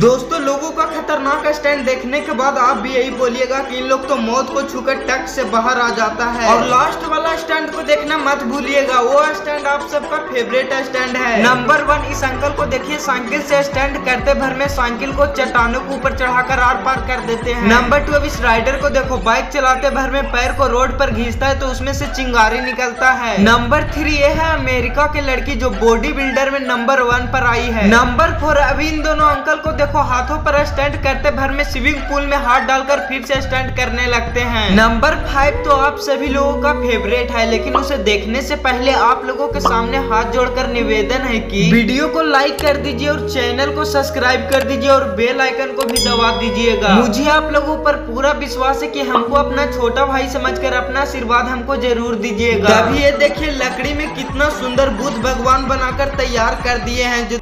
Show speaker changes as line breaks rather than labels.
दोस्तों लोगों खतरनाक स्टैंड देखने के बाद आप भी यही बोलिएगा कि इन लोग तो मौत को छूकर टक से बाहर आ जाता है। और लास्ट वाला स्टैंड को देखना मत भूलिएगा वो स्टैंड आप सबका फेवरेट स्टैंड है। नंबर वन इस अंकल को देखिए साइकिल से स्टैंड करते भर में साइकिल को चट्टानों के ऊपर चढ़ाकर आर पार कर देते हैं। नंबर टू अब इस राइडर को देखो बाइक चलाते भर में पैर को रोड पर घींचता है तो उसमें से चिंगारी निकलता है। नंबर थ्री ये है अमेरिका की लड़की जो बॉडी बिल्डर में नंबर वन पर आई है। नंबर फोर अभी इन दोनों अंकल को देखो हाथों पर स्टैंड करते भर में स्विमिंग पूल में हाथ डालकर फिर से स्टैंड करने लगते हैं। नंबर फाइव तो आप सभी लोगों का फेवरेट है, लेकिन उसे देखने से पहले आप लोगों के सामने हाथ जोड़कर निवेदन है कि वीडियो को लाइक कर दीजिए और चैनल को सब्सक्राइब कर दीजिए और बेल आइकन को भी दबा दीजिएगा। मुझे आप लोगों पर पूरा विश्वास है कि हमको अपना छोटा भाई समझकर अपना आशीर्वाद हमको ज़रूर दीजिएगा। अभी ये देखिए लकड़ी में कितना सुंदर बुद्ध भगवान बनाकर तैयार कर दिए हैं, जो